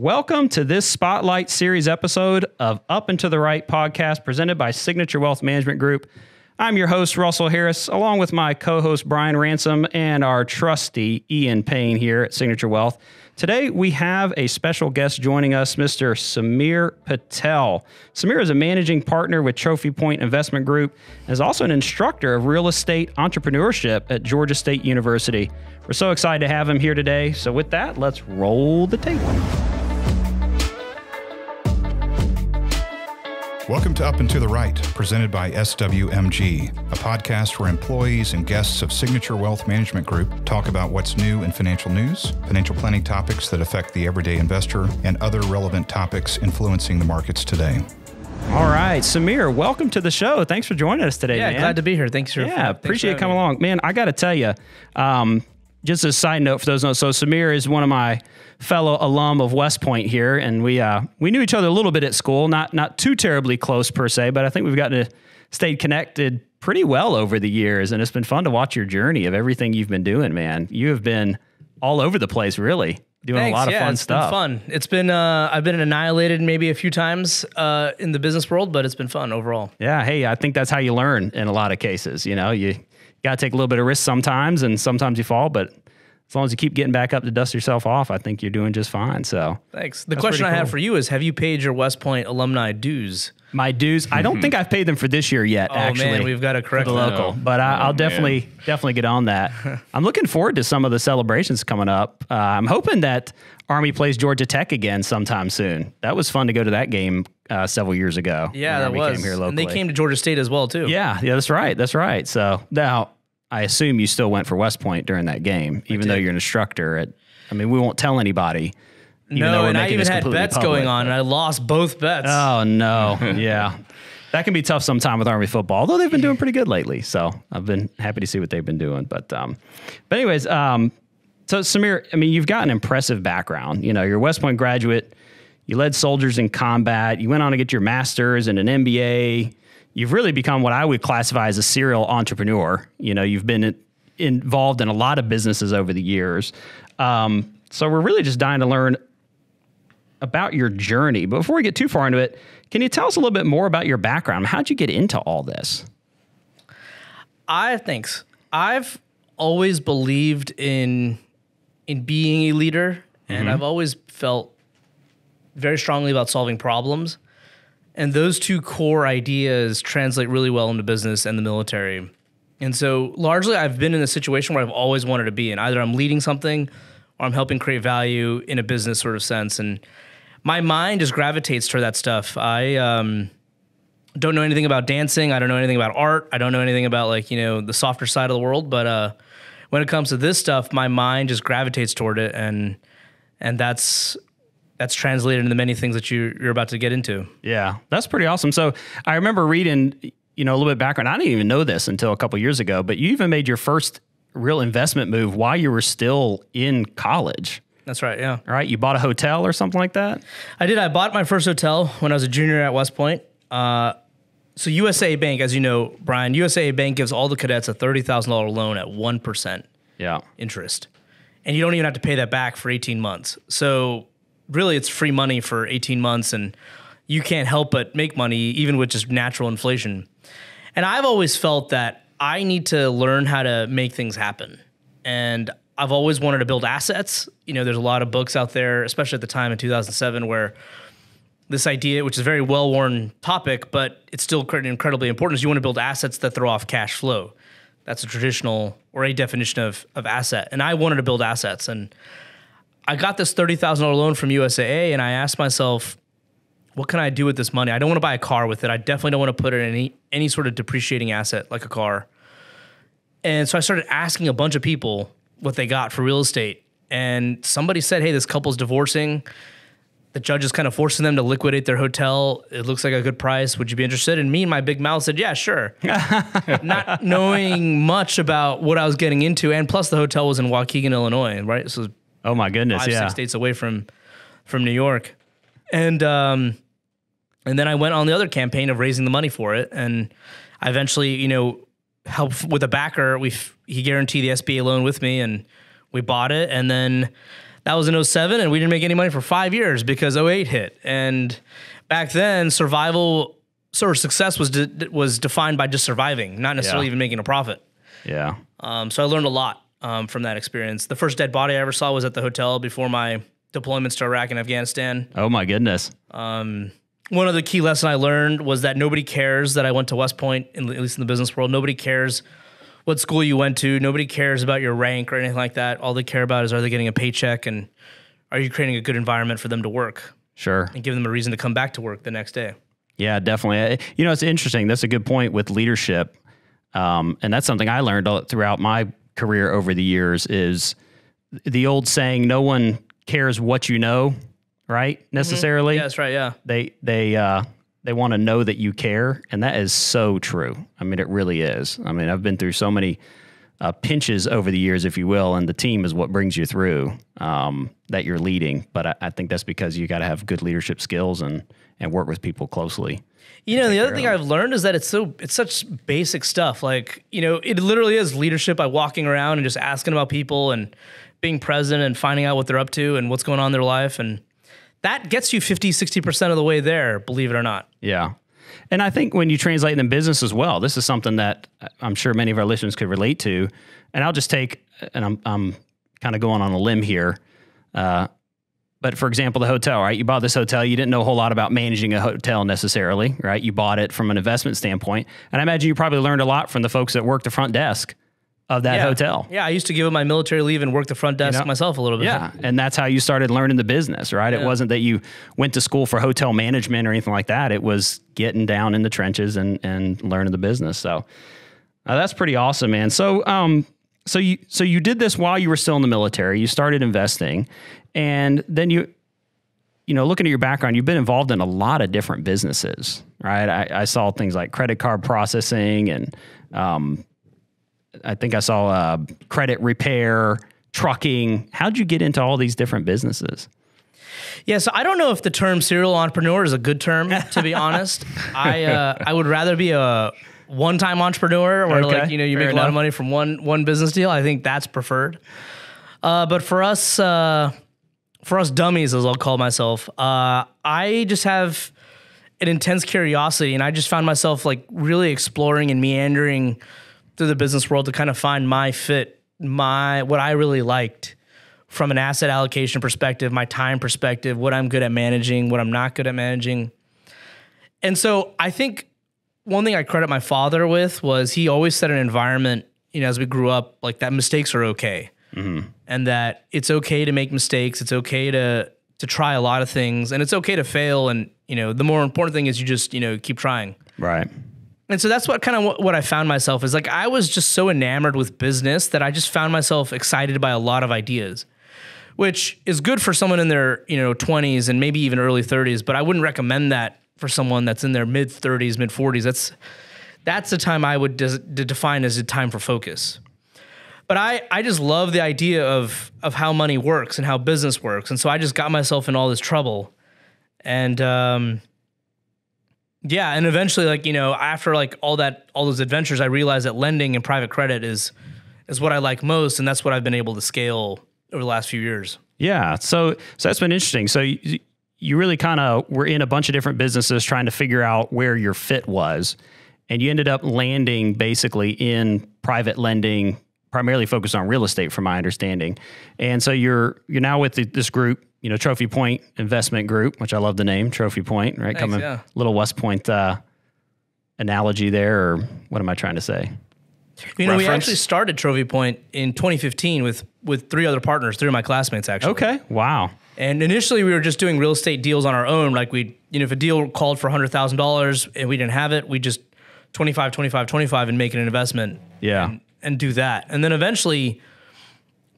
Welcome to this Spotlight Series episode of Up and to the Right podcast presented by Signature Wealth Management Group. I'm your host, Russell Harris, along with my co host, Brian Ransom, and our trusty Ian Payne here at Signature Wealth. Today, we have a special guest joining us, Mr. Samir Patel. Samir is a managing partner with Trophy Point Investment Group and is also an instructor of real estate entrepreneurship at Georgia State University. We're so excited to have him here today. So, with that, let's roll the tape. Welcome to Up and to the Right, presented by SWMG, a podcast where employees and guests of Signature Wealth Management Group talk about what's new in financial news, financial planning topics that affect the everyday investor, and other relevant topics influencing the markets today. All right, Samir, welcome to the show. Thanks for joining us today, Yeah, man. glad to be here. Thanks for Yeah, thanks for appreciate having coming me. along. Man, I got to tell you, um, just a side note for those know, so Samir is one of my fellow alum of West Point here, and we uh, we knew each other a little bit at school, not not too terribly close per se, but I think we've gotten to stayed connected pretty well over the years, and it's been fun to watch your journey of everything you've been doing, man. You have been all over the place, really, doing Thanks. a lot of yeah, fun it's stuff. Been fun. It's been uh, I've been annihilated maybe a few times uh, in the business world, but it's been fun overall. Yeah, hey, I think that's how you learn in a lot of cases. You know, you got to take a little bit of risk sometimes, and sometimes you fall, but as long as you keep getting back up to dust yourself off, I think you're doing just fine. So, Thanks. The question I pretty have for you is: Have you paid your West Point alumni dues? my dues, I don't think I've paid them for this year yet. Oh actually, man, we've got to correct the that. local, but I, I'll definitely definitely get on that. I'm looking forward to some of the celebrations coming up. Uh, I'm hoping that Army plays Georgia Tech again sometime soon. That was fun to go to that game uh, several years ago. Yeah, when that Army was. Came here and they came to Georgia State as well too. Yeah, yeah, that's right. That's right. So now I assume you still went for West Point during that game, even though you're an instructor. At, I mean, we won't tell anybody. even though No, we're and I even this had bets public. going on, and I lost both bets. Oh no, yeah, that can be tough sometime with Army football. Although they've been doing pretty good lately, so I've been happy to see what they've been doing. But um, but anyways, um, so Samir, I mean, you've got an impressive background. You know, you're a West Point graduate. You led soldiers in combat. You went on to get your master's and an MBA. You've really become what I would classify as a serial entrepreneur. You know, you've been involved in a lot of businesses over the years. Um, so we're really just dying to learn about your journey. But before we get too far into it, can you tell us a little bit more about your background? How'd you get into all this? I think I've always believed in in being a leader, and I've always felt very strongly about solving problems. And those two core ideas translate really well into business and the military. And so, largely, I've been in a situation where I've always wanted to be in. Either I'm leading something or I'm helping create value in a business sort of sense. And my mind just gravitates toward that stuff. I, um, don't know anything about dancing. I don't know anything about art. I don't know anything about like, you know, the softer side of the world. But uh, when it comes to this stuff, my mind just gravitates toward it. And, and that's, that's translated into many things that you, you're about to get into. Yeah, that's pretty awesome. So I remember reading, you know, a little bit background. I didn't even know this until a couple years ago, but you even made your first real investment move while you were still in college. That's right. Yeah. All right, you bought a hotel or something like that. I did. I bought my first hotel when I was a junior at West Point. Uh, so USAA Bank, as you know, Brian, USAA Bank gives all the cadets a thirty thousand dollar loan at one percent Yeah, interest, and you don't even have to pay that back for eighteen months. So really, it's free money for eighteen months, and you can't help but make money even with just natural inflation. And I've always felt that I need to learn how to make things happen. And I've always wanted to build assets. You know, there's a lot of books out there, especially at the time in 2007, where this idea, which is a very well worn topic, but it's still incredibly important, is you want to build assets that throw off cash flow. That's a traditional or a definition of, of asset. And I wanted to build assets. And I got this $30,000 loan from USAA, and I asked myself, what can I do with this money? I don't want to buy a car with it. I definitely don't want to put it in any any sort of depreciating asset like a car. And so I started asking a bunch of people what they got for real estate. And somebody said, "Hey, this couple's divorcing. The judge is kind of forcing them to liquidate their hotel. It looks like a good price. Would you be interested?" And me and my big mouth said, "Yeah, sure." Not knowing much about what I was getting into, and plus the hotel was in Waukegan, Illinois, right? So Oh my goodness, five, yeah. six states away from from New York. And um, and then I went on the other campaign of raising the money for it, and I eventually, you know, helped with a backer. We he guaranteed the SBA loan with me, and we bought it. And then that was in 07 and we didn't make any money for five years because 08 hit. And back then survival sort of success was, de- was defined by just surviving, not necessarily Yeah. even making a profit. Yeah. Um, so I learned a lot um, from that experience. The first dead body I ever saw was at the hotel before my deployments to Iraq and Afghanistan. Oh my goodness. One of the key lessons I learned was that nobody cares that I went to West Point, in, at least in the business world. Nobody cares what school you went to. Nobody cares about your rank or anything like that. All they care about is are they getting a paycheck and are you creating a good environment for them to work Sure. and give them a reason to come back to work the next day. Yeah, definitely. Uh, You know, it's interesting. That's a good point with leadership, um, and that's something I learned throughout my career over the years. Is the old saying, "No one cares what you know," right? Necessarily. Yeah, that's right. Yeah. They they uh, they want to know that you care, and that is so true. I mean, it really is. I mean, I've been through so many uh, pinches over the years, if you will, and the team is what brings you through um, that you're leading. But I, I think that's because you got to have good leadership skills and and work with people closely. You know, the other thing I've learned is that it's so it's such basic stuff. Like, you know, it literally is leadership by walking around and just asking about people and being present and finding out what they're up to and what's going on in their life and that gets you 50, 60% of the way there, believe it or not. Yeah. And I think when you translate in business as well, this is something that I'm sure many of our listeners could relate to. And I'll just take, and I'm, I'm kind of going on a limb here. Uh, but for example, the hotel, right? You bought this hotel. You didn't know a whole lot about managing a hotel necessarily, right? You bought it from an investment standpoint. And I imagine you probably learned a lot from the folks that work the front desk of that yeah. hotel. Yeah, I used to give up my military leave and work the front desk know? myself a little bit. Yeah, and that's how you started learning the business, right? It wasn't that you went to school for hotel management or anything like that. It was getting down in the trenches and and learning the business. So uh, that's pretty awesome, man. So um, so you so you did this while you were still in the military. You started investing, and then you. You know, looking at your background, you've been involved in a lot of different businesses, right? I, I saw things like credit card processing and um, I think I saw uh, credit repair, trucking. How'd you get into all these different businesses? Yeah, so I don't know if the term serial entrepreneur is a good term, to be honest. I uh, I would rather be a one-time entrepreneur where Okay, like you know you fair make a lot of money from one one business deal. I think that's preferred. Uh, but for us, uh, for us dummies, as I'll call myself, uh, I just have an intense curiosity, and I just found myself like really exploring and meandering through the business world to kind of find my fit, my what I really liked from an asset allocation perspective, my time perspective, what I'm good at managing, what I'm not good at managing. And so I think one thing I credit my father with was he always set an environment, you know, as we grew up, like that mistakes are okay. Mm-hmm. And that it's okay to make mistakes. It's okay to to try a lot of things and it's okay to fail. And, you know, the more important thing is you just, you know, keep trying. Right. And so that's what kind of what, what I found myself is like I was just so enamored with business that I just found myself excited by a lot of ideas, which is good for someone in their you know 20s and maybe even early 30s. But I wouldn't recommend that for someone that's in their mid 30s, mid 40s. That's that's the time I would define as a time for focus. But I, I just love the idea of of how money works and how business works, and so I just got myself in all this trouble, and um, yeah, and eventually, like you know, after like all that, all those adventures, I realized that lending and private credit is is what I like most, and that's what I've been able to scale over the last few years. Yeah. So so that's been interesting. So you really kind of were in a bunch of different businesses trying to figure out where your fit was, and you ended up landing basically in private lending, primarily focused on real estate, from my understanding. And so you're you're now with the, this group, you know, Trophy Point Investment Group, which I love the name, Trophy Point, right? Coming yeah. little West Point uh, analogy there, or what am I trying to say? You know, we actually started Trophy Point in 2015 with with three other partners, three of my classmates actually. Okay. Wow. And initially, we were just doing real estate deals on our own. Like we, you know, if a deal called for hundred thousand dollars and we didn't have it, we just 25, 25, 25 and make an investment. Yeah. And, and do that. And then eventually,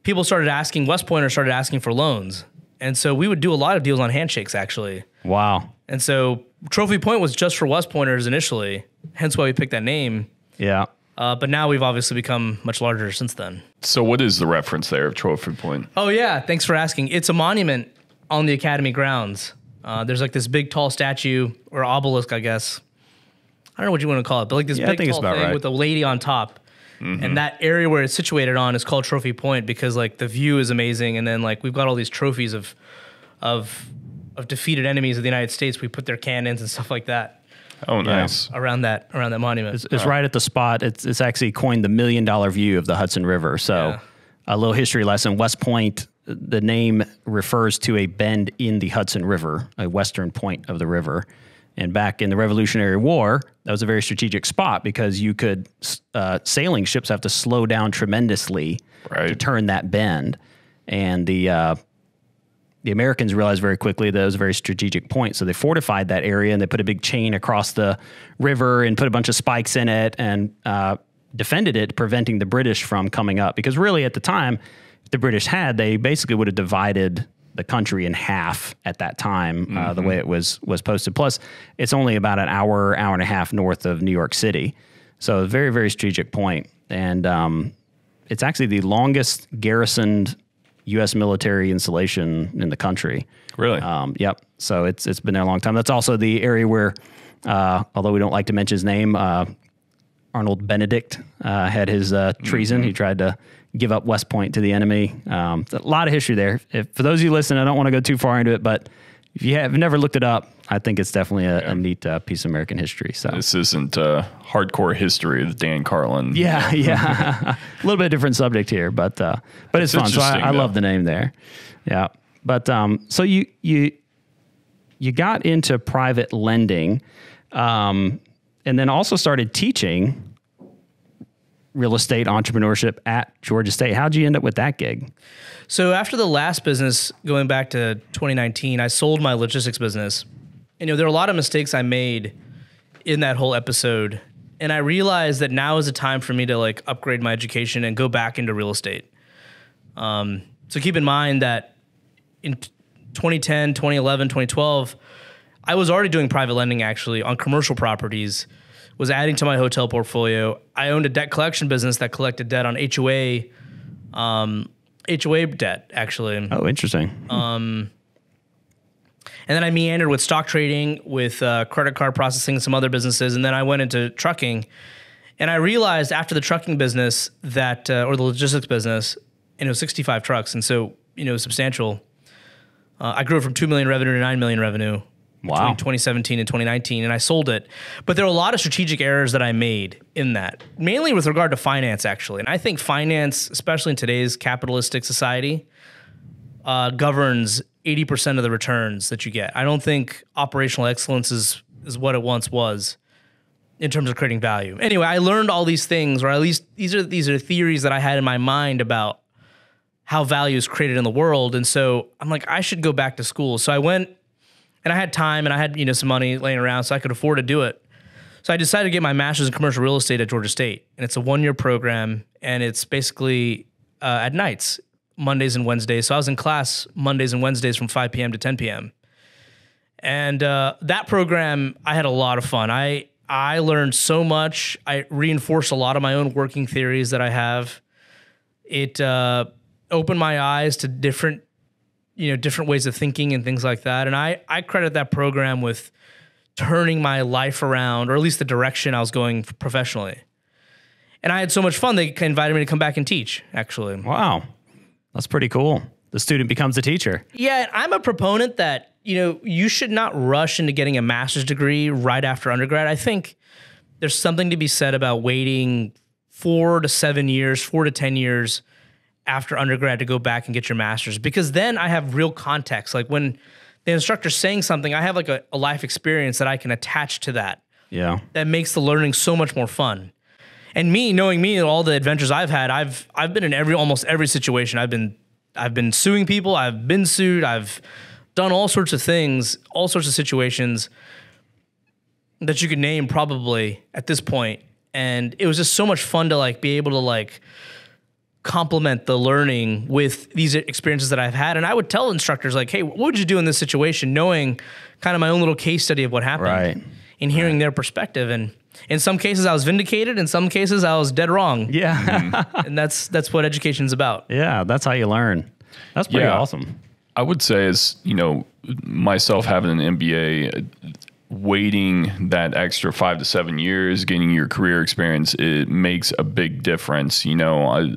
people started asking. West Pointers started asking for loans, and so we would do a lot of deals on handshakes actually. Wow. And so Trophy Point was just for West Pointers initially, hence why we picked that name. Yeah. Uh, but now we've obviously become much larger since then. So, what is the reference there of Trophy Point? Oh yeah, thanks for asking. It's a monument on the academy grounds. Uh, there's like this big tall statue or obelisk, I guess. I don't know what you want to call it, but like this Yeah, big tall thing right. with a lady on top. And that area where it's situated on is called Trophy Point because like the view is amazing, and then like we've got all these trophies of of of defeated enemies of the United States. We put their cannons and stuff like that Oh, nice. around that around that monument. It's, it's right at the spot. It's, it's actually coined the million dollar view of the Hudson River. So, Yeah. a little history lesson West Point, the name refers to a bend in the Hudson River, a western point of the river. And back in the Revolutionary War, that was a very strategic spot because you could, uh, sailing ships have to slow down tremendously to turn that bend. And the, uh, the Americans realized very quickly that it was a very strategic point. So they fortified that area and they put a big chain across the river and put a bunch of spikes in it and uh, defended it, preventing the British from coming up. Because really, at the time, the British had, they basically would have divided the country in half at that time, uh, the way it was was posted. Plus, it's only about an hour, hour and a half north of New York City. So a very, very strategic point. And um, it's actually the longest garrisoned U.S. military installation in the country. Really? Um, yep. So it's it's been there a long time. That's also the area where, uh, although we don't like to mention his name, uh, Arnold Benedict uh, had his uh, treason. He tried to give up West Point to the enemy. Um, a lot of history there. If, for those of you listening, I don't want to go too far into it, but if you have never looked it up, I think it's definitely a, a neat uh, piece of American history. So this isn't uh, hardcore history with Dan Carlin. yeah, yeah. a little bit different subject here, but uh, but it's It's fun. So I, I love the name there. Yeah, but um, so you you you got into private lending, um, and then also started teaching real estate entrepreneurship at Georgia State. How'd you end up with that gig? So after the last business, going back to 2019, I sold my logistics business. And, you know, there are a lot of mistakes I made in that whole episode. And I realized that now is the time for me to like upgrade my education and go back into real estate. Um, so keep in mind that in t- 2010, 2011, 2012, I was already doing private lending actually on commercial properties, was adding to my hotel portfolio. I owned a debt collection business that collected debt on HOA, um, HOA debt actually. Oh, interesting. And then I meandered with stock trading, with uh, credit card processing, and some other businesses. And then I went into trucking. And I realized after the trucking business that, uh, or the logistics business, and it was 65 trucks. And so, you know, substantial. Uh, I grew from 2 million revenue to 9 million revenue Wow. between 2017 and 2019. And I sold it. But there were a lot of strategic errors that I made in that, mainly with regard to finance, actually. And I think finance, especially in today's capitalistic society, uh, governs 80% of the returns that you get. I don't think operational excellence is, is what it once was in terms of creating value. Anyway, I learned all these things, or at least these are these are theories that I had in my mind about how value is created in the world. And so I'm like, I should go back to school. So I went and I had time and I had, you know, some money laying around so I could afford to do it. So I decided to get my master's in commercial real estate at Georgia State. And it's a one year program and it's basically uh, at nights, Mondays and Wednesdays. So I was in class Mondays and Wednesdays from 5 p.m. to 10 p.m. And uh, that program, I had a lot of fun. I I learned so much. I reinforced a lot of my own working theories that I have. It uh, opened my eyes to different, you know, different ways of thinking and things like that. And I I credit that program with turning my life around, or at least the direction I was going professionally. And I had so much fun. They invited me to come back and teach. Actually, Wow, that's pretty cool. The student becomes a teacher. Yeah, I'm a proponent that, you know, you should not rush into getting a master's degree right after undergrad. I think there's something to be said about waiting four to seven years, four to 10 years after undergrad to go back and get your master's because then I have real context. Like when the instructor's saying something, I have like a, a life experience that I can attach to that Yeah. that makes the learning so much more fun. And me, knowing me and all the adventures I've had, I've I've been in every almost every situation. I've been I've been suing people, I've been sued, I've done all sorts of things, all sorts of situations that you could name probably at this point. And it was just so much fun to like be able to like complement the learning with these experiences that I've had. And I would tell instructors like, "Hey, what would you do in this situation?" Knowing kind of my own little case study of what happened Right. and hearing their perspective. And in some cases, I was vindicated. In some cases, I was dead wrong. Yeah. Mm-hmm. And that's that's what education's about. yeah. That's how you learn. That's pretty Yeah. awesome. I would say, as you know, myself having an MBA, waiting that extra five to seven years, getting your career experience, it makes a big difference. You know, I,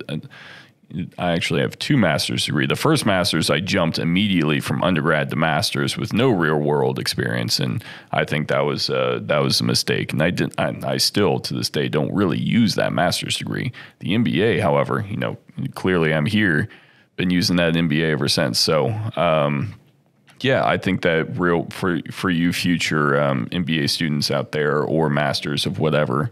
I actually have two master's degree. The first master's, I jumped immediately from undergrad to master's with no real world experience, and I think that was uh, that was a mistake. And I did, I, I still to this day don't really use that master's degree. The MBA, however, you know, clearly I'm here, been using that MBA ever since. So. Um, yeah, I think that real for for you future um, MBA students out there or masters of whatever,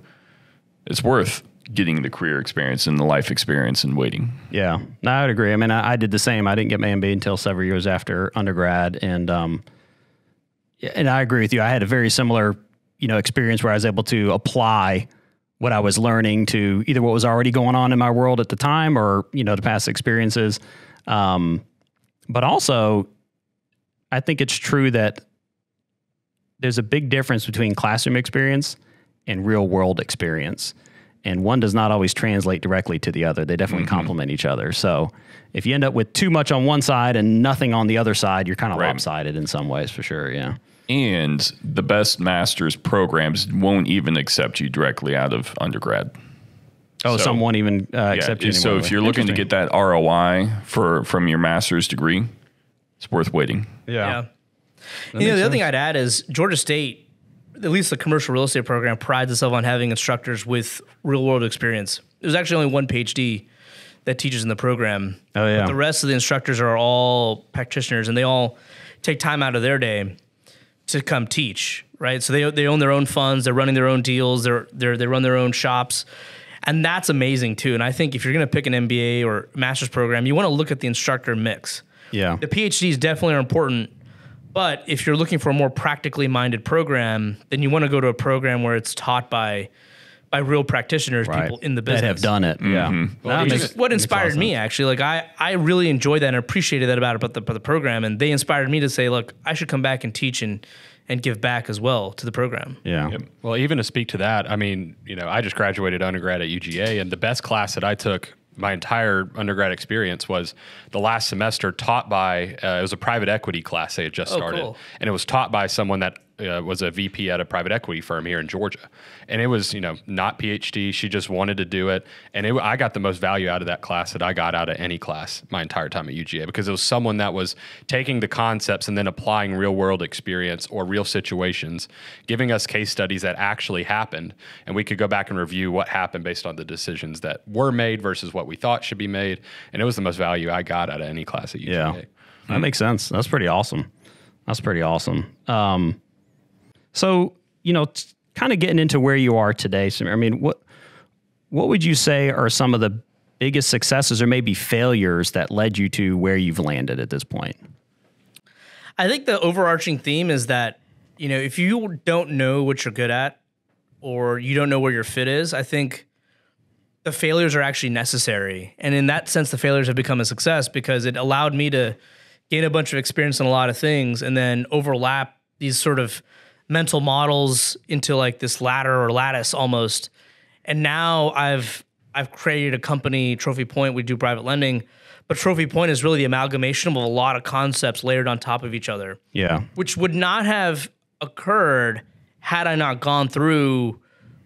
it's worth getting the career experience and the life experience and waiting. Yeah, no, I would agree. I mean, I, I, did the same. I didn't get my MBA until several years after undergrad, and um, and I agree with you. I had a very similar, you know, experience where I was able to apply what I was learning to either what was already going on in my world at the time, or you know, the past experiences. Um, but also, I think it's true that there's a big difference between classroom experience and real world experience and one does not always translate directly to the other. They definitely mm-hmm. complement each other. So if you end up with too much on one side and nothing on the other side, you're kind of right. lopsided in some ways for sure. Yeah. And the best master's programs won't even accept you directly out of undergrad. Oh, so, some won't even uh, yeah, accept you. So if you're looking to get that ROI for from your master's degree, it's worth waiting. Yeah. yeah. You know, the sense. other thing I'd add is Georgia State at least the commercial real estate program prides itself on having instructors with real world experience. There's actually only one PhD that teaches in the program. Oh yeah. But the rest of the instructors are all practitioners, and they all take time out of their day to come teach. Right. So they they own their own funds. They're running their own deals. They're they they run their own shops. And that's amazing too. And I think if you're going to pick an MBA or master's program, you want to look at the instructor mix. Yeah. The PhDs definitely are important, but if you're looking for a more practically minded program, then you want to go to a program where it's taught by by real practitioners, right. people in the business that have done it. Mm-hmm. Yeah, well, makes, what inspired me actually. Like I, I really enjoyed that and appreciated that about about the, about the program, and they inspired me to say, look, I should come back and teach and and give back as well to the program. Yeah. Yep. Well, even to speak to that, I mean, you know, I just graduated undergrad at UGA, and the best class that I took my entire undergrad experience was the last semester taught by uh, it was a private equity class they had just oh, started cool. and it was taught by someone that uh, was a VP at a private equity firm here in Georgia, and it was you know not PhD. She just wanted to do it, and it, I got the most value out of that class that I got out of any class my entire time at UGA because it was someone that was taking the concepts and then applying real world experience or real situations, giving us case studies that actually happened, and we could go back and review what happened based on the decisions that were made versus what we thought should be made, and it was the most value I got out of any class at UGA. Yeah, that makes sense. That's pretty awesome. That's pretty awesome. Um, so, you know, kind of getting into where you are today, I mean, what what would you say are some of the biggest successes or maybe failures that led you to where you've landed at this point? I think the overarching theme is that, you know, if you don't know what you're good at or you don't know where your fit is, I think the failures are actually necessary. And in that sense, the failures have become a success because it allowed me to gain a bunch of experience in a lot of things and then overlap these sort of mental models into like this ladder or lattice almost. And now I've I've created a company, Trophy Point. We do private lending, but Trophy Point is really the amalgamation of a lot of concepts layered on top of each other. Yeah, which would not have occurred had I not gone through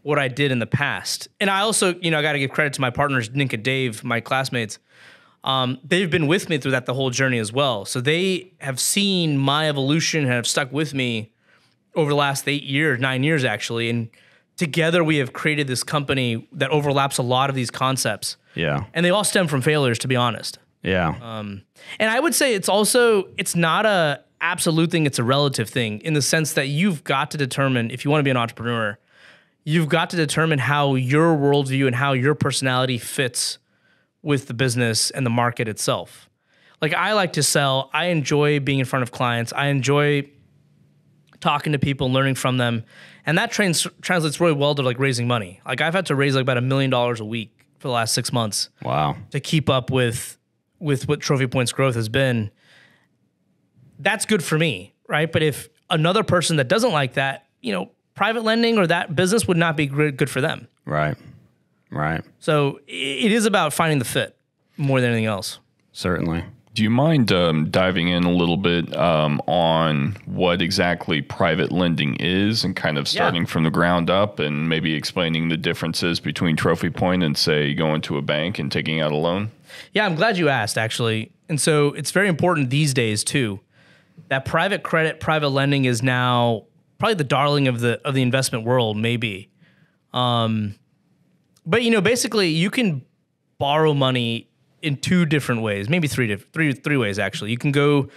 what I did in the past. And I also, you know, I got to give credit to my partners, Nick and Dave, my classmates. Um, they've been with me through that the whole journey as well. So they have seen my evolution and have stuck with me over the last eight years, nine years actually, and together we have created this company that overlaps a lot of these concepts. Yeah, and they all stem from failures, to be honest. Yeah. Um, and I would say it's also it's not a absolute thing; it's a relative thing in the sense that you've got to determine if you want to be an entrepreneur, you've got to determine how your worldview and how your personality fits with the business and the market itself. Like I like to sell. I enjoy being in front of clients. I enjoy talking to people, learning from them, and that trans- translates really well to like raising money. Like I've had to raise like about a million dollars a week for the last six months. Wow. To keep up with with what Trophy Points growth has been. That's good for me, right? But if another person that doesn't like that, you know, private lending or that business would not be good good for them. Right. Right. So it is about finding the fit more than anything else. Certainly. Do you mind um, diving in a little bit um, on what exactly private lending is and kind of starting from the ground up and maybe explaining the differences between Trophy Point and, say, going to a bank and taking out a loan? Yeah, I'm glad you asked, actually. And so it's very important these days, too, that private credit, private lending is now probably the darling of the of the investment world, maybe. Um, but you know, basically, you can borrow money in two different ways, maybe three, three, three ways actually. You can go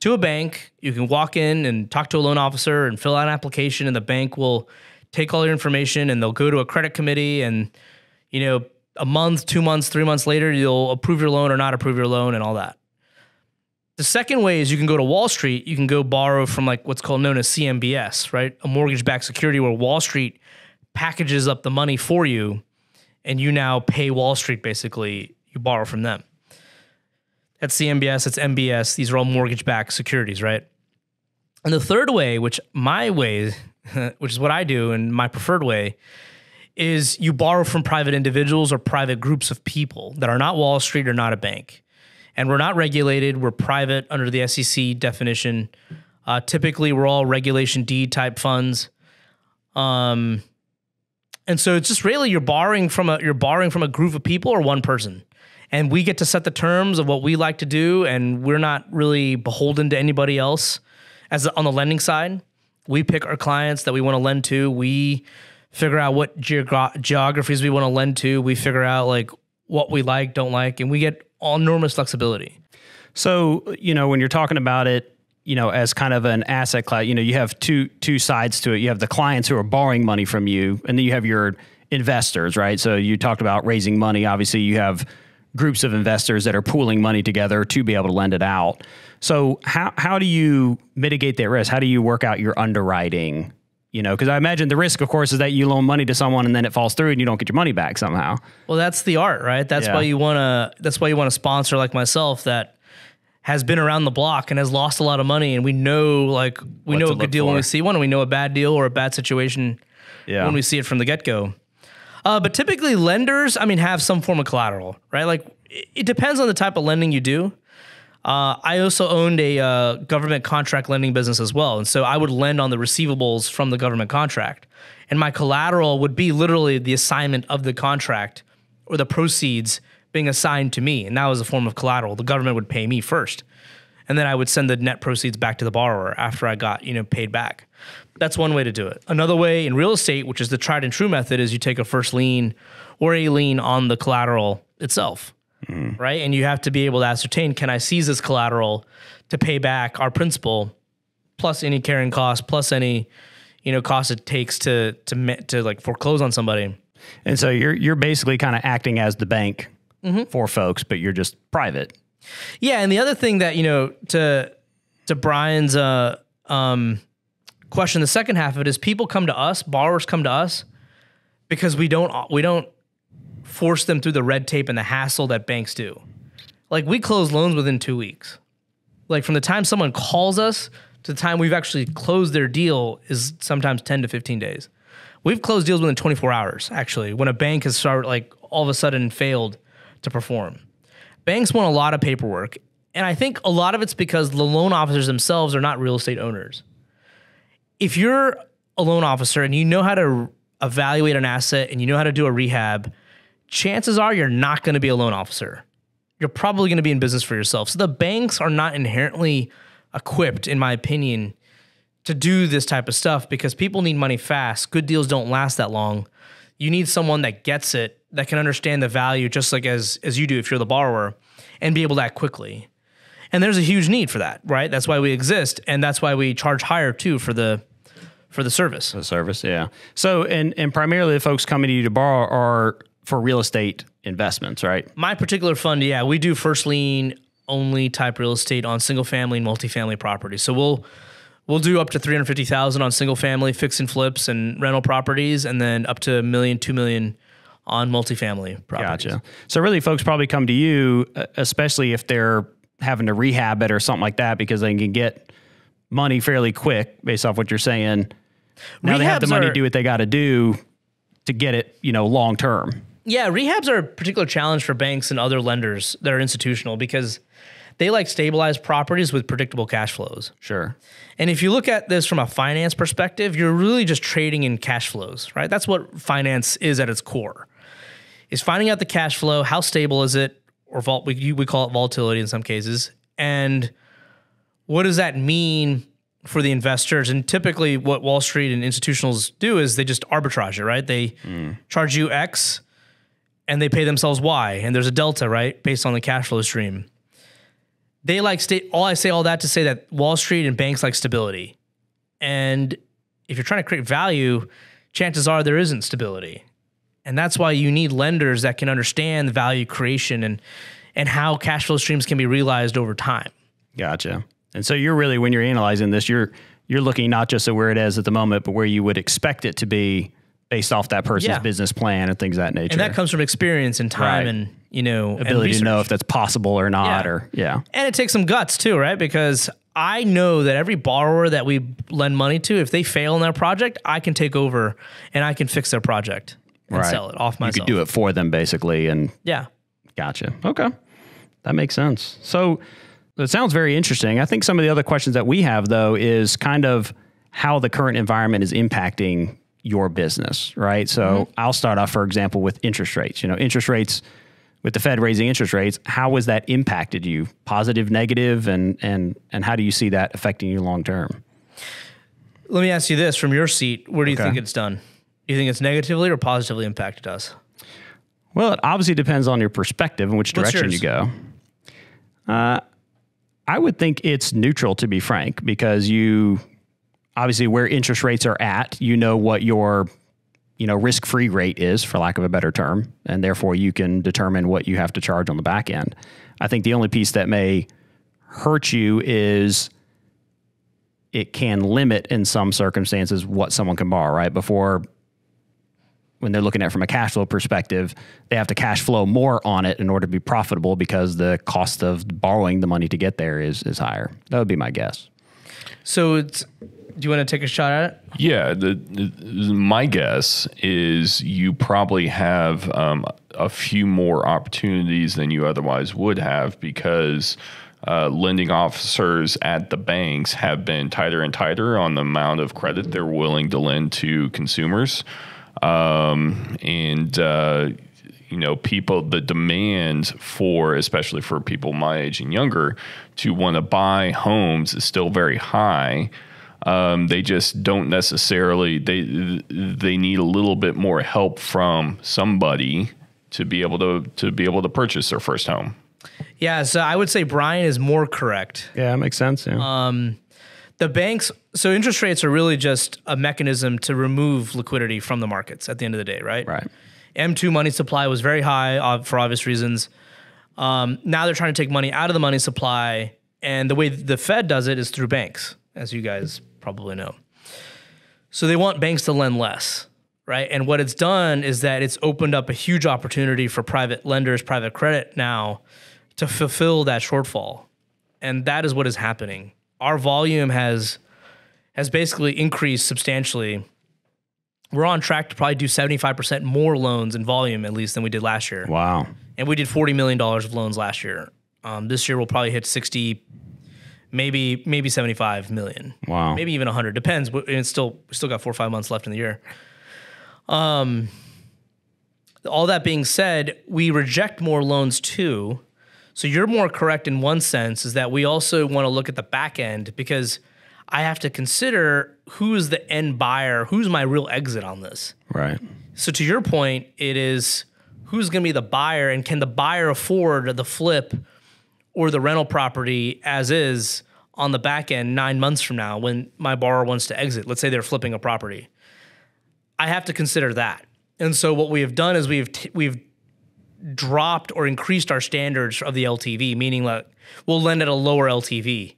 to a bank, you can walk in and talk to a loan officer and fill out an application, and the bank will take all your information and they'll go to a credit committee and you know a month, two months, three months later, you'll approve your loan or not approve your loan and all that. The second way is you can go to Wall Street. You can go borrow from like what's called known as CMBS, right? A mortgage-backed security where Wall Street packages up the money for you, and you now pay Wall Street basically. You borrow from them. That's CMBS. That's MBS. These are all mortgage-backed securities, right? And the third way, which my way, which is what I do, and my preferred way, is you borrow from private individuals or private groups of people that are not Wall Street or not a bank. And we're not regulated, we're private under the SEC definition. Uh, typically, we're all Regulation D type funds. Um, and so it's just really you're borrowing from a you're borrowing from a group of people or one person. And we get to set the terms of what we like to do, and we're not really beholden to anybody else. As on the lending side, we pick our clients that we want to lend to. We figure out what geogra- geographies we want to lend to. We figure out like what we like, don't like, and we get enormous flexibility. So, you know, when you're talking about it, you know, as kind of an asset class, you know, you have two two sides to it. You have the clients who are borrowing money from you, and then you have your investors, right? So you talked about raising money. Obviously, you have groups of investors that are pooling money together to be able to lend it out. So how how do you mitigate that risk? How do you work out your underwriting? You know, because I imagine the risk, of course, is that you loan money to someone and then it falls through and you don't get your money back somehow. Well, that's the art, right? That's Yeah. why you want to. That's why you want a sponsor like myself that has been around the block and has lost a lot of money, and we know like we What know a good deal when we see one, and we know a bad deal or a bad situation Yeah. when we see it from the get go. Uh, but typically, lenders, I mean, have some form of collateral, right? Like it, depends on the type of lending you do. Uh, I also owned a uh, government contract lending business as well, and so I would lend on the receivables from the government contract, and my collateral would be literally the assignment of the contract or the proceeds being assigned to me, and that was a form of collateral. The government would pay me first, and then I would send the net proceeds back to the borrower after I got you know paid back. That's one way to do it. Another way in real estate, which is the tried and true method, is you take a first lien or a lien on the collateral itself, right? And you have to be able to ascertain: can I seize this collateral to pay back our principal, plus any carrying cost, plus any you know cost it takes to to to like foreclose on somebody. And so you're you're basically kind of acting as the bank Mm-hmm. for folks, but you're just private. Yeah, and the other thing that you know to to Brian's uh, um, question, the second half of it is people come to us, borrowers come to us because we don't we don't force them through the red tape and the hassle that banks do. Like we close loans within two weeks. Like from the time someone calls us to the time we've actually closed their deal is sometimes ten to fifteen days. We've closed deals within 24 hours, actually, when a bank has started like all of a sudden failed to perform banks want a lot of paperwork. And I think a lot of it's because the loan officers themselves are not real estate owners. If you're a loan officer and you know how to evaluate an asset and you know how to do a rehab, chances are you're not going to be a loan officer. You're probably going to be in business for yourself. So the banks are not inherently equipped, in my opinion, to do this type of stuff because people need money fast. Good deals don't last that long. You need someone that gets it, that can understand the value just like as as you do if you're the borrower and be able to act quickly. And there's a huge need for that, right? That's why we exist and that's why we charge higher too for the for the service. The service, yeah. So and and primarily the folks coming to you to borrow are for real estate investments, right? My particular fund, yeah, we do first lien only type real estate on single family and multifamily properties. So we'll we'll do up to 350,000 on single family fix and flips and rental properties and then up to a million, 2 million on multifamily properties. Gotcha. So really, folks probably come to you, especially if they're having to rehab it or something like that, because they can get money fairly quick based off what you're saying. Now they have the money are- to do what they got to do to get it, you know, long term. Yeah, rehabs are a particular challenge for banks and other lenders that are institutional because they like stabilize properties with predictable cash flows. Sure. And if you look at this from a finance perspective, you're really just trading in cash flows, right? That's what finance is at its core. Is finding out the cash flow, how stable is it, or we we call it volatility in some cases, and what does that mean for the investors? And typically, what Wall Street and institutionals do is they just arbitrage it, right? They charge you X, and they pay themselves Y, and there's a delta, right, based on the cash flow stream they like state all I say all that to say that Wall Street and banks like stability. And if you're trying to create value, chances are there isn't stability. And that's why you need lenders that can understand value creation and and how cash flow streams can be realized over time. Gotcha. And so you're really when you're analyzing this, you're you're looking not just at where it is at the moment, but where you would expect it to be based off that person's Yeah. business plan and things of that nature. And that comes from experience and time Right. and you know ability to know if that's possible or not, Yeah. or yeah. And it takes some guts too, right? Because I know that every borrower that we lend money to, if they fail in their project, I can take over and I can fix their project and Right. sell it off myself. You could do it for them basically, and Yeah. Gotcha. Okay. That makes sense. So it sounds very interesting. I think some of the other questions that we have, though, is kind of how the current environment is impacting your business, right? So mm-hmm. I'll start off, for example, with interest rates. You know, interest rates with the Fed raising interest rates, how has that impacted you? Positive, negative, and and and how do you see that affecting you long term? Let me ask you this from your seat. Where do you think it's done? Do you think it's negatively or positively impacted us? Well, it obviously depends on your perspective and which direction you go. Uh, I would think it's neutral, to be frank, because you obviously where interest rates are at, you know what your you know risk-free rate is, for lack of a better term, and therefore you can determine what you have to charge on the back end. I think the only piece that may hurt you is it can limit in some circumstances what someone can borrow, right? Before when they're looking at it from a cash flow perspective, they have to cash flow more on it in order to be profitable because the cost of borrowing the money to get there is is higher. That would be my guess. So it's. Do you want to take a shot at it? Yeah, the, the, my guess is you probably have um, a few more opportunities than you otherwise would have because uh, lending officers at the banks have been tighter and tighter on the amount of credit they're willing to lend to consumers. Um, and, uh, you know, people, the demand for, especially for people my age and younger, to want to buy homes is still very high um, they just don't necessarily they they need a little bit more help from somebody to be able to to be able to purchase their first home. Yeah. So I would say Brian is more correct. Yeah, that makes sense. Yeah. The banks. So interest rates are really just a mechanism to remove liquidity from the markets at the end of the day, right? right. M2 money supply was very high uh, for obvious reasons. Um, now they're trying to take money out of the money supply, and the way the Fed does it is through banks, as you guys probably know. So they want banks to lend less, right? And what it's done is that it's opened up a huge opportunity for private lenders, private credit now to fulfill that shortfall. And that is what is happening. Our volume has has basically increased substantially we're on track to probably do 75% more loans in volume at least than we did last year. Wow. And we did $40 million of loans last year. Um, this year we'll probably hit 60, maybe maybe 75 million. Wow. Maybe even 100. Depends. And It's still we still got four or five months left in the year. Um, all that being said, we reject more loans too. So you're more correct in one sense is that we also want to look at the back end because I have to consider who is the end buyer, who's my real exit on this. Right. So to your point, it is who's going to be the buyer and can the buyer afford the flip or the rental property as is on the back end 9 months from now when my borrower wants to exit. Let's say they're flipping a property. I have to consider that. And so what we have done is we've t- we've dropped or increased our standards of the LTV, meaning like we'll lend at a lower LTV.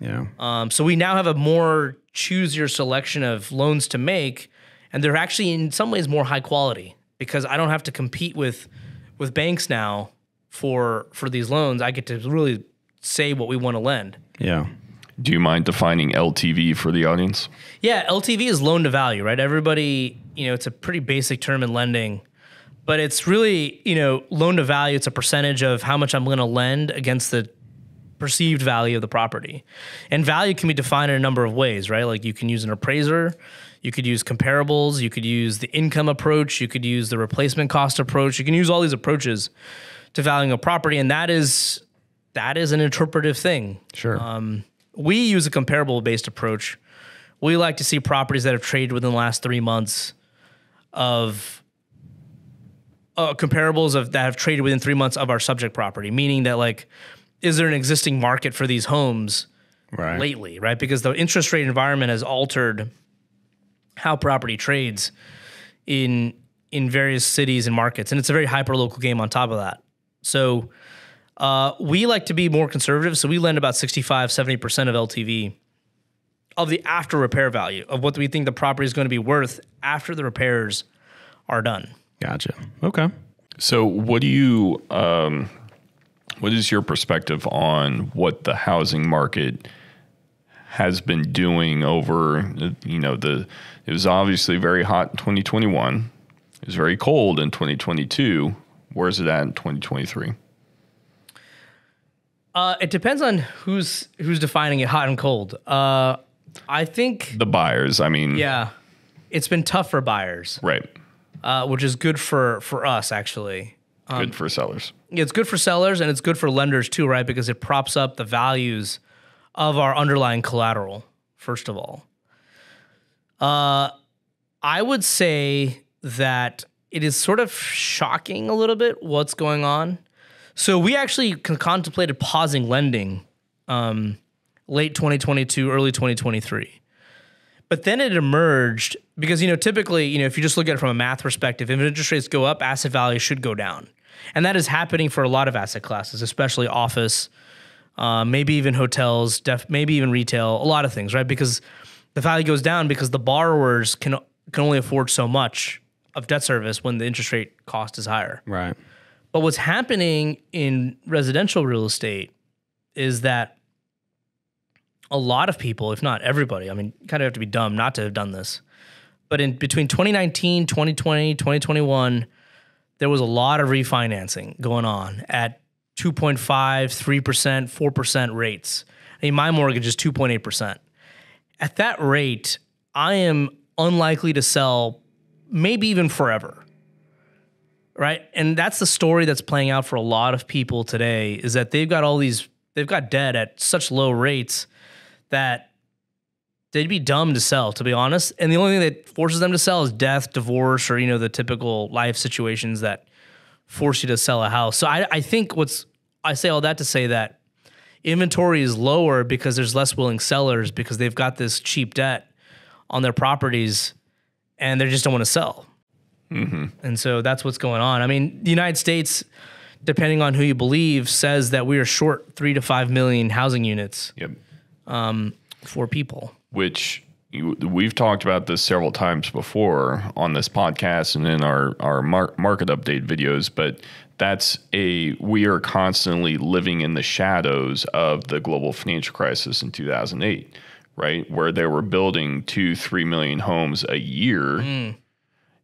Yeah. Um, so we now have a more choose your selection of loans to make, and they're actually in some ways more high quality because I don't have to compete with with banks now for for these loans. I get to really say what we want to lend. Yeah. Do you mind defining LTV for the audience? Yeah, LTV is loan to value, right? Everybody, you know, it's a pretty basic term in lending, but it's really, you know, loan to value. It's a percentage of how much I'm going to lend against the perceived value of the property. And value can be defined in a number of ways, right? Like you can use an appraiser, you could use comparables, you could use the income approach, you could use the replacement cost approach. You can use all these approaches to valuing a property and that is that is an interpretive thing. Sure. Um, we use a comparable based approach. We like to see properties that have traded within the last 3 months of uh, comparables of that have traded within 3 months of our subject property, meaning that like is there an existing market for these homes right. lately, right? Because the interest rate environment has altered how property trades in in various cities and markets, and it's a very hyper local game on top of that. So uh, we like to be more conservative, so we lend about 65, 70 percent of LTV of the after repair value of what we think the property is going to be worth after the repairs are done. Gotcha. Okay. So, what do you, um, what is your perspective on what the housing market has been doing over, you know, the, it was obviously very hot in 2021. It was very cold in 2022. Where's it at in 2023? Uh, it depends on who's who's defining it hot and cold. Uh, I think The buyers, I mean, yeah, it's been tough for buyers, right. Uh, which is good for for us actually. Good for sellers. It's good for sellers and it's good for lenders too, right? Because it props up the values of our underlying collateral. First of all, uh, I would say that it is sort of shocking a little bit what's going on. So we actually contemplated pausing lending um, late 2022, early 2023. But then it emerged because you know typically you know if you just look at it from a math perspective, if interest rates go up, asset value should go down, and that is happening for a lot of asset classes, especially office, uh, maybe even hotels, def- maybe even retail, a lot of things, right? Because the value goes down because the borrowers can can only afford so much of debt service when the interest rate cost is higher. Right. But what's happening in residential real estate is that a lot of people, if not everybody, I mean, kind of have to be dumb not to have done this. But in between 2019, 2020, 2021, there was a lot of refinancing going on at 2.5, 3%, 4% rates. I mean, my mortgage is 2.8%. At that rate, I am unlikely to sell maybe even forever right and that's the story that's playing out for a lot of people today is that they've got all these they've got debt at such low rates that they'd be dumb to sell to be honest. And the only thing that forces them to sell is death divorce or you know the typical life situations that force you to sell a house. So i, I think what's i say all that to say that inventory is lower because there's less willing sellers because they've got this cheap debt on their properties and they just don't want to sell mm-hmm. and so that's what's going on. I mean, the United States, depending on who you believe, says that we are short three to five million housing units. Yep. Um, for people. which we've talked about this several times before on this podcast and in our our mar- market update videos but that's a we are constantly living in the shadows of the global financial crisis in 2008 right where they were building 2 3 million homes a year mm.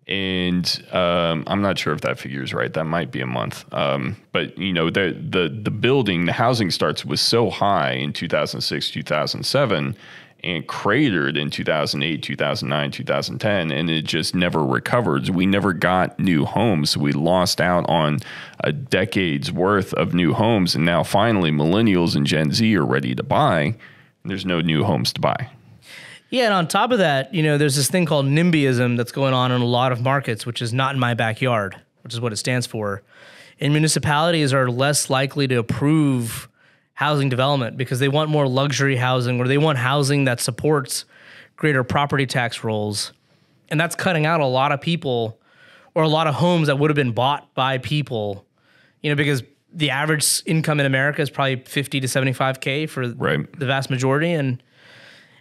And um, I'm not sure if that figure is right. That might be a month. Um, but you know, the the the building, the housing starts was so high in 2006, 2007, and cratered in 2008, 2009, 2010, and it just never recovered. We never got new homes. We lost out on a decade's worth of new homes, and now finally, millennials and Gen Z are ready to buy. There's no new homes to buy. Yeah, and on top of that, you know, there's this thing called NIMBYism that's going on in a lot of markets, which is not in my backyard, which is what it stands for. And municipalities are less likely to approve housing development because they want more luxury housing or they want housing that supports greater property tax rolls. And that's cutting out a lot of people or a lot of homes that would have been bought by people, you know, because the average income in America is probably 50 to 75K for Right. the vast majority. And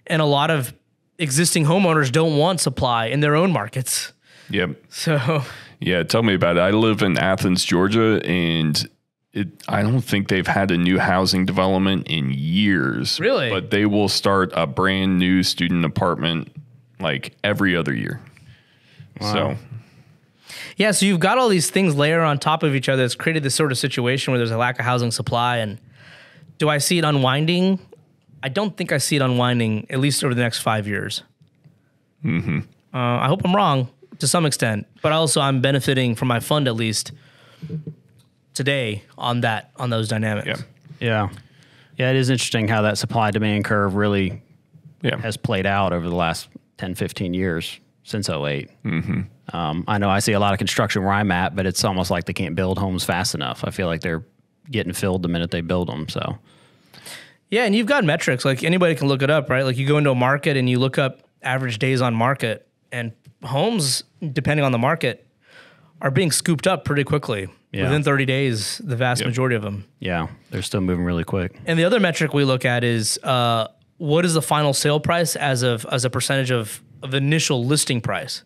and a lot of existing homeowners don't want supply in their own markets. Yep. So Yeah, tell me about it. I live in Athens, Georgia, and it, I don't think they've had a new housing development in years. Really? But they will start a brand new student apartment like every other year. So, yeah, so you've got all these things layer on top of each other. It's created this sort of situation where there's a lack of housing supply and do I see it unwinding? I don't think I see it unwinding at least over the next five years. Mm-hmm. Uh, I hope I'm wrong to some extent, but also I'm benefiting from my fund at least today on that on those dynamics. Yeah. Yeah. Yeah, it is interesting how that supply demand curve really Yeah. has played out over the last 10, 15 years since 8 Mm-hmm. Um, I know I see a lot of construction where I'm at, but it's almost like they can't build homes fast enough. I feel like they're getting filled the minute they build them. So, Yeah, and you've got metrics like anybody can look it up, right? Like you go into a market and you look up average days on market, and homes, depending on the market, are being scooped up pretty quickly. Yeah. Within 30 days, the vast Yep. majority of them. yeah, they're still moving really quick. And the other metric we look at is uh, what is the final sale price as of as a percentage of of initial listing price,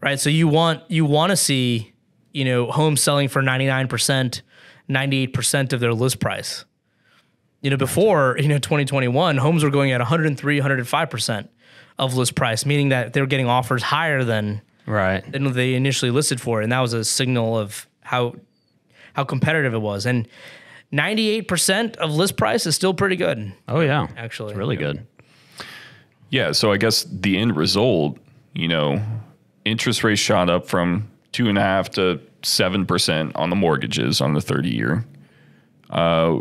right? So you want you want to see you know homes selling for ninety nine percent, ninety eight percent of their list price. You know, before you know 2021, homes were going at 103, 105 percent of list price, meaning that they were getting offers higher than Right. than they initially listed for, and that was a signal of how how competitive it was. And ninety eight percent of list price is still pretty good. Oh, yeah. Actually. It's really good. Yeah, so I guess the end result, you know, interest rates shot up from two and a half to seven percent on the mortgages on the thirty year. Uh,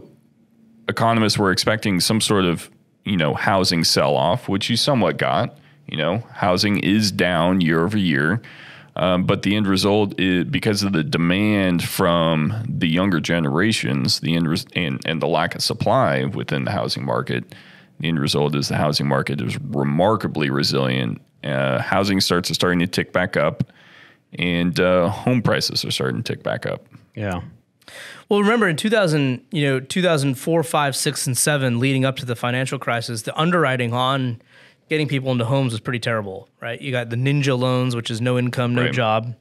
economists were expecting some sort of you know housing sell off, which you somewhat got. You know, housing is down year over year. Um, but the end result is because of the demand from the younger generations, the end res- and, and the lack of supply within the housing market, the end result is the housing market is remarkably resilient. Uh, housing starts to starting to tick back up, and uh, home prices are starting to tick back up. Yeah. Well, remember in 2000, you know, 2004, 5, 6, and 7, leading up to the financial crisis, the underwriting on getting people into homes was pretty terrible, right? You got the ninja loans, which is no income, no Right. job.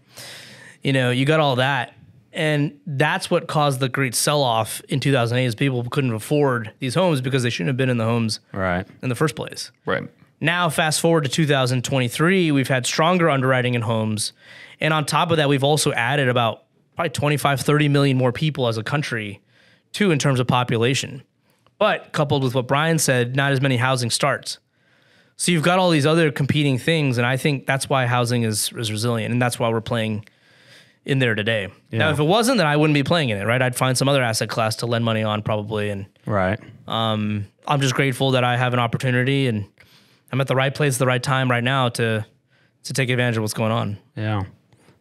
You know, you got all that. And that's what caused the great sell off in 2008 is people couldn't afford these homes because they shouldn't have been in the homes Right. in the first place. Right. Now, fast forward to 2023, we've had stronger underwriting in homes. And on top of that, we've also added about probably 25, 30 million more people as a country, too, in terms of population. But coupled with what Brian said, not as many housing starts. So you've got all these other competing things. And I think that's why housing is, is resilient. And that's why we're playing in there today. Now, if it wasn't, then I wouldn't be playing in it, right? I'd find some other asset class to lend money on probably. And Right. I'm just grateful that I have an opportunity and I'm at the right place at the right time right now to to take advantage of what's going on. Yeah.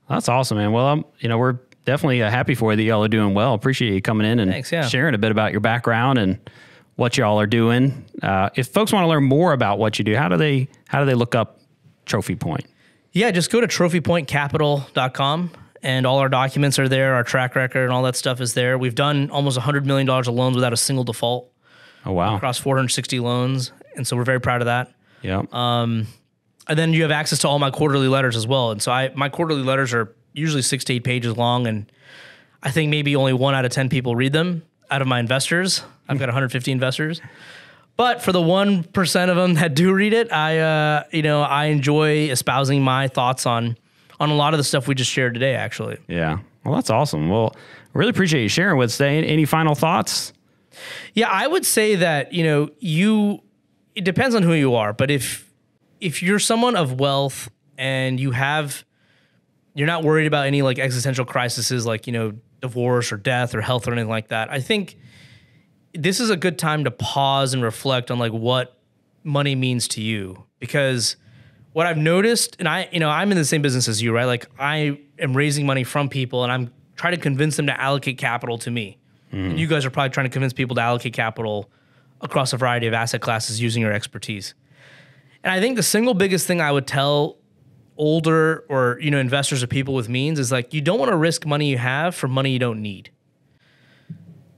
That's awesome, man. Well, um, you know, we're definitely uh, happy for you that y'all are doing well. Appreciate you coming in and Thanks, yeah. sharing a bit about your background and what y'all are doing. Uh, if folks want to learn more about what you do, how do they how do they look up Trophy Point? Yeah, just go to trophypointcapital.com and all our documents are there, our track record and all that stuff is there. We've done almost $100 million of loans without a single default Oh wow. across 460 loans. And so we're very proud of that. Yeah. Um, And then you have access to all my quarterly letters as well. And so I my quarterly letters are usually six to eight pages long, and I think maybe only one out of ten people read them out of my investors. I've got 150 investors. But for the one percent of them that do read it, I uh, you know I enjoy espousing my thoughts on on a lot of the stuff we just shared today. Actually, yeah. Well, that's awesome. Well, really appreciate you sharing with us today. Any final thoughts? Yeah, I would say that, you know, you it depends on who you are, but if if you're someone of wealth and you have you're not worried about any like existential crises like, you know, divorce or death or health or anything like that. I think this is a good time to pause and reflect on like what money means to you because what I've noticed and I you know, I'm in the same business as you, right? Like I am raising money from people and I'm trying to convince them to allocate capital to me. And you guys are probably trying to convince people to allocate capital across a variety of asset classes using your expertise. And I think the single biggest thing I would tell older or you know investors or people with means is like you don't want to risk money you have for money you don't need.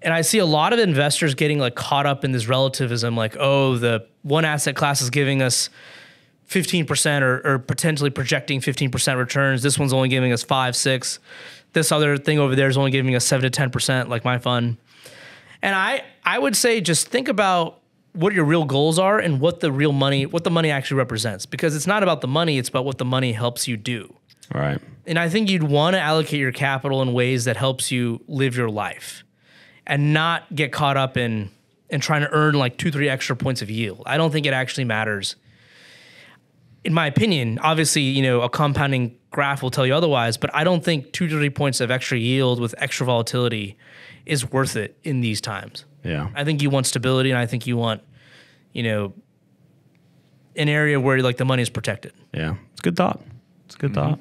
And I see a lot of investors getting like caught up in this relativism like oh the one asset class is giving us 15% or, or potentially projecting 15% returns. This one's only giving us 5 6 this other thing over there is only giving us seven to ten percent, like my fund. And I I would say just think about what your real goals are and what the real money what the money actually represents because it's not about the money, it's about what the money helps you do. Right. And I think you'd want to allocate your capital in ways that helps you live your life and not get caught up in and trying to earn like two, three extra points of yield. I don't think it actually matters. In my opinion, obviously, you know, a compounding graph will tell you otherwise, but I don't think two to three points of extra yield with extra volatility is worth it in these times. Yeah. I think you want stability and I think you want, you know, an area where like the money is protected. Yeah, it's a good thought. It's a good thought.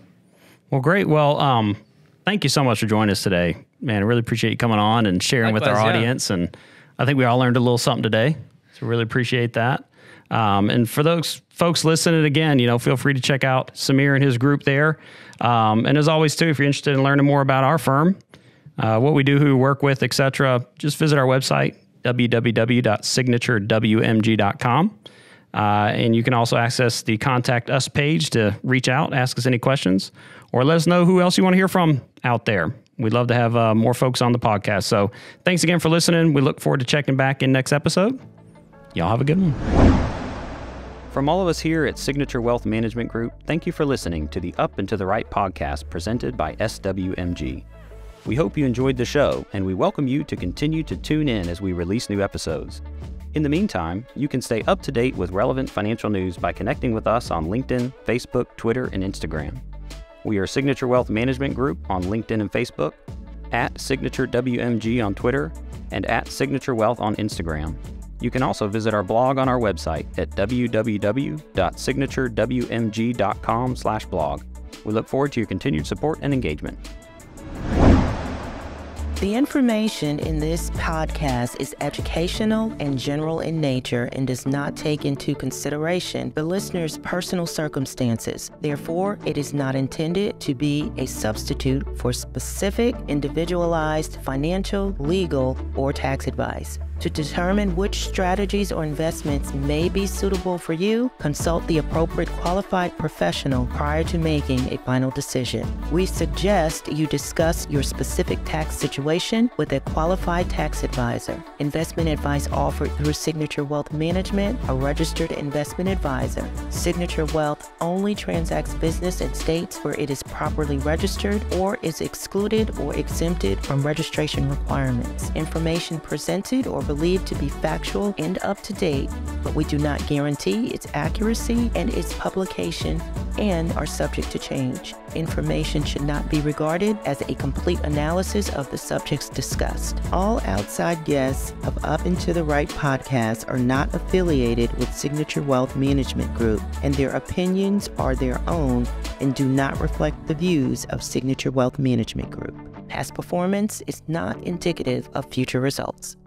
Well, great. Well, um, thank you so much for joining us today, man. I really appreciate you coming on and sharing with our Likewise, yeah. audience. And I think we all learned a little something today. So really appreciate that. Um, and for those folks listening again, you know, feel free to check out Samir and his group there. Um, and as always, too, if you're interested in learning more about our firm, uh, what we do, who we work with, etc., just visit our website www.signaturewmg.com. Uh, and you can also access the contact us page to reach out, ask us any questions, or let us know who else you want to hear from out there. We'd love to have uh, more folks on the podcast. So thanks again for listening. We look forward to checking back in next episode. Y'all have a good one. From all of us here at Signature Wealth Management Group, thank you for listening to the Up and to the Right podcast presented by SWMG. We hope you enjoyed the show, and we welcome you to continue to tune in as we release new episodes. In the meantime, you can stay up to date with relevant financial news by connecting with us on LinkedIn, Facebook, Twitter, and Instagram. We are Signature Wealth Management Group on LinkedIn and Facebook, at Signature WMG on Twitter, and at Signature Wealth on Instagram. You can also visit our blog on our website at www.signaturewmg.com/blog. We look forward to your continued support and engagement. The information in this podcast is educational and general in nature and does not take into consideration the listener's personal circumstances. Therefore, it is not intended to be a substitute for specific, individualized financial, legal, or tax advice. To determine which strategies or investments may be suitable for you, consult the appropriate qualified professional prior to making a final decision. We suggest you discuss your specific tax situation with a qualified tax advisor. Investment advice offered through Signature Wealth Management, a registered investment advisor. Signature Wealth only transacts business in states where it is properly registered or is excluded or exempted from registration requirements. Information presented or believed to be factual and up to date, but we do not guarantee its accuracy and its publication and are subject to change. Information should not be regarded as a complete analysis of the subjects discussed. All outside guests of Up and to the Right podcast are not affiliated with Signature Wealth Management Group, and their opinions are their own and do not reflect the views of Signature Wealth Management Group. Past performance is not indicative of future results.